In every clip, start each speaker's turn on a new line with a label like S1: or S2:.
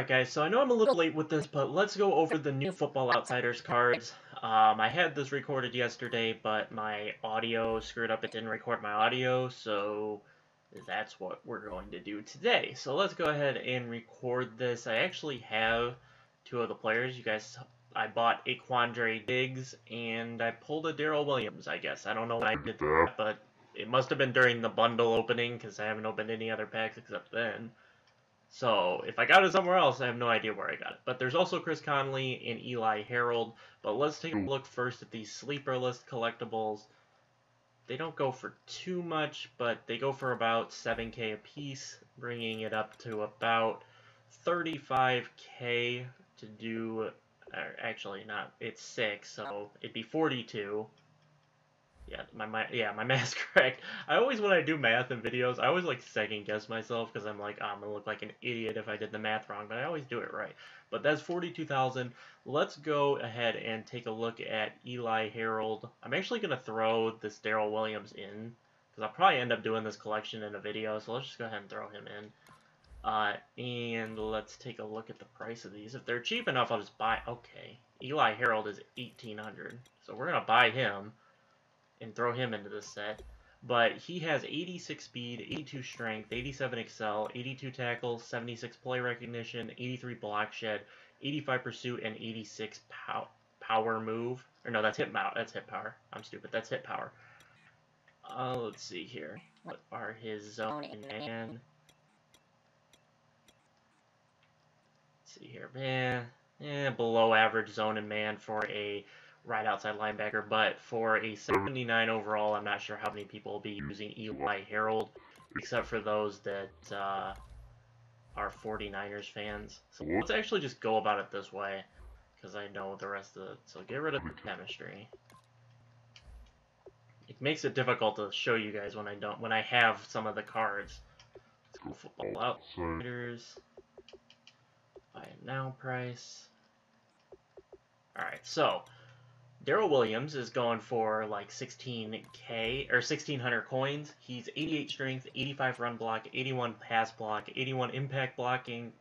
S1: Alright guys, so I know I'm a little late with this, but let's go over the new Football Outsiders cards. Um, I had this recorded yesterday, but my audio screwed up. It didn't record my audio, so that's what we're going to do today. So let's go ahead and record this. I actually have two of the players. You guys, I bought a Quandre Diggs, and I pulled a Daryl Williams, I guess. I don't know when I did that, but it must have been during the bundle opening, because I haven't opened any other packs except then. So if I got it somewhere else, I have no idea where I got it. But there's also Chris Conley and Eli Harold. But let's take a hmm. look first at these sleeper list collectibles. They don't go for too much, but they go for about 7k a piece, bringing it up to about 35k to do, actually not, it's 6, so it'd be 42. Yeah, my, my yeah, my math's correct. I always, when I do math in videos, I always like second guess myself because I'm like, oh, I'm gonna look like an idiot if I did the math wrong, but I always do it right. But that's 42,000. Let's go ahead and take a look at Eli Harold. I'm actually gonna throw this Daryl Williams in because I'll probably end up doing this collection in a video, so let's just go ahead and throw him in. Uh, and let's take a look at the price of these. If they're cheap enough, I'll just buy. Okay, Eli Harold is 1,800, so we're gonna buy him and throw him into this set. But he has 86 speed, 82 strength, 87 excel, 82 tackle, 76 play recognition, 83 block shed, 85 pursuit, and 86 pow power move. Or no, that's hit power. That's hit power. I'm stupid. That's hit power. Uh, let's see here. What are his zone and man? Let's see here, man. Yeah, below average zone and man for a right outside linebacker. But for a 79 overall, I'm not sure how many people will be using Eli Harold, except for those that uh, are 49ers fans. So let's actually just go about it this way, because I know the rest of it. So get rid of the chemistry. It makes it difficult to show you guys when I don't when I have some of the cards. Let's go football outsiders. Buy now price. Alright, so Daryl Williams is going for like 16k or 1600 coins. He's 88 strength, 85 run block, 81 pass block, 81 impact blocking,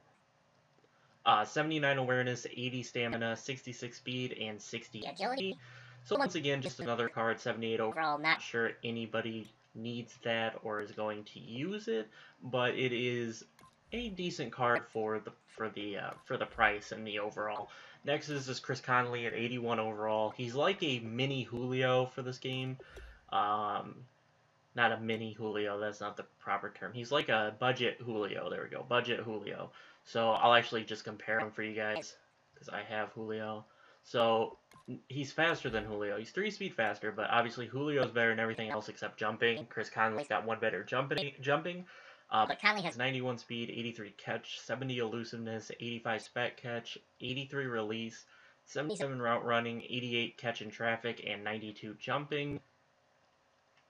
S1: uh, 79 awareness, 80 stamina, 66 speed, and 60 agility. So once again, just another card, 78 overall. Not sure anybody needs that or is going to use it, but it is a decent card for the for the uh, for the price and the overall. Next is this Chris Conley at 81 overall. He's like a mini Julio for this game. Um, not a mini Julio, that's not the proper term. He's like a budget Julio. There we go, budget Julio. So I'll actually just compare him for you guys because I have Julio. So he's faster than Julio. He's three speed faster, but obviously Julio's better than everything else except jumping. Chris Conley's got one better jumping. Jumping. Uh, but Conley has 91 speed, 83 catch, 70 elusiveness, 85 spec catch, 83 release, 77 route running, 88 catch in traffic, and 92 jumping.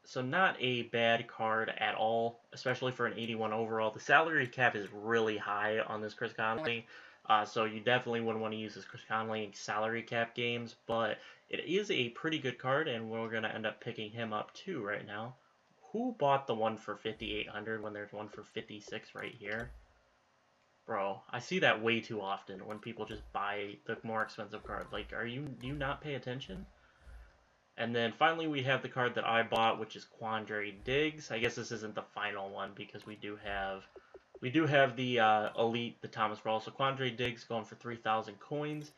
S1: So not a bad card at all, especially for an 81 overall. The salary cap is really high on this Chris Conley. Uh, so you definitely wouldn't want to use this Chris Conley in salary cap games, but it is a pretty good card, and we're going to end up picking him up too right now. Who bought the one for 5800 when there's one for 56 right here? Bro, I see that way too often when people just buy the more expensive card. Like, are you do you not pay attention? And then finally we have the card that I bought, which is Quandre Diggs. I guess this isn't the final one because we do have we do have the uh, Elite, the Thomas Rawls. So Quandre Diggs going for 3,000 coins.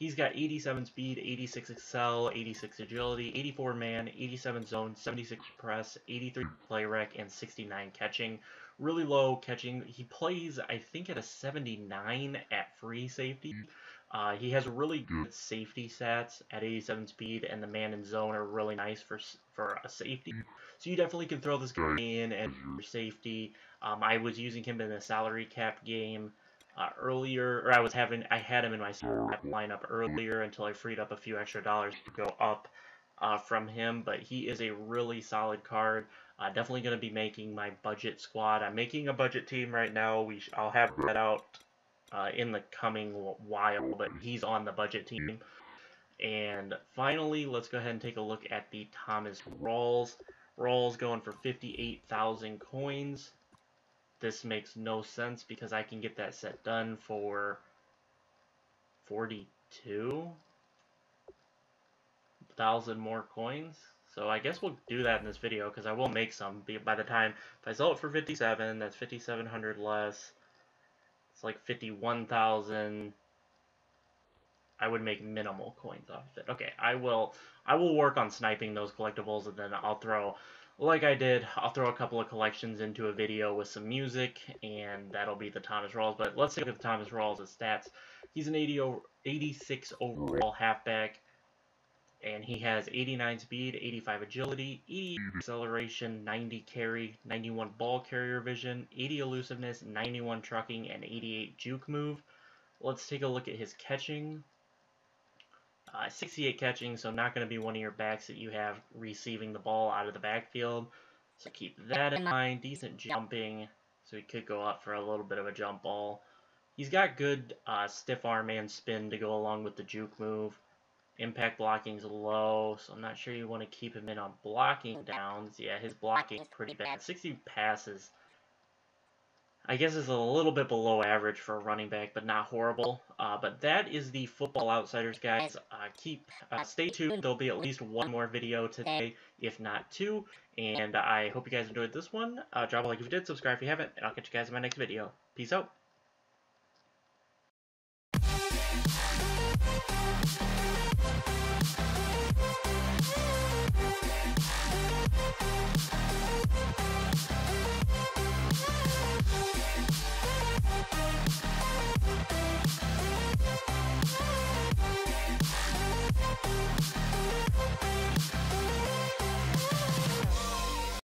S1: He's got 87 speed, 86 excel, 86 agility, 84 man, 87 zone, 76 press, 83 play rec, and 69 catching. Really low catching. He plays, I think, at a 79 at free safety. Uh, he has really good safety stats at 87 speed, and the man and zone are really nice for for a safety. So you definitely can throw this guy in and for safety. Um, I was using him in a salary cap game uh, earlier, or I was having, I had him in my lineup earlier until I freed up a few extra dollars to go up uh, from him, but he is a really solid card. Uh, definitely going to be making my budget squad. I'm making a budget team right now. We I'll have that out uh, in the coming while, but he's on the budget team. And finally, let's go ahead and take a look at the Thomas Rawls. Rawls going for 58,000 coins. This makes no sense because I can get that set done for 42 thousand more coins. So I guess we'll do that in this video because I will make some by the time if I sell it for 57, that's 5700 less. It's like 51,000. I would make minimal coins off of it. Okay, I will I will work on sniping those collectibles and then I'll throw like I did, I'll throw a couple of collections into a video with some music, and that'll be the Thomas Rawls. But let's take a look at Thomas Rawls' stats. He's an 80 over, 86 overall halfback, and he has 89 speed, 85 agility, 80 acceleration, 90 carry, 91 ball carrier vision, 80 elusiveness, 91 trucking, and 88 juke move. Let's take a look at his catching. Uh, 68 catching, so not going to be one of your backs that you have receiving the ball out of the backfield. So keep that in mind. Decent jumping, so he could go up for a little bit of a jump ball. He's got good uh, stiff arm and spin to go along with the juke move. Impact blocking is low, so I'm not sure you want to keep him in on blocking downs. Yeah, his blocking is pretty bad. 60 passes I guess is a little bit below average for a running back, but not horrible. Uh, but that is the Football Outsiders, guys. Uh, keep uh, Stay tuned. There'll be at least one more video today, if not two. And I hope you guys enjoyed this one. Uh, drop a like if you did, subscribe if you haven't, and I'll catch you guys in my next video. Peace out.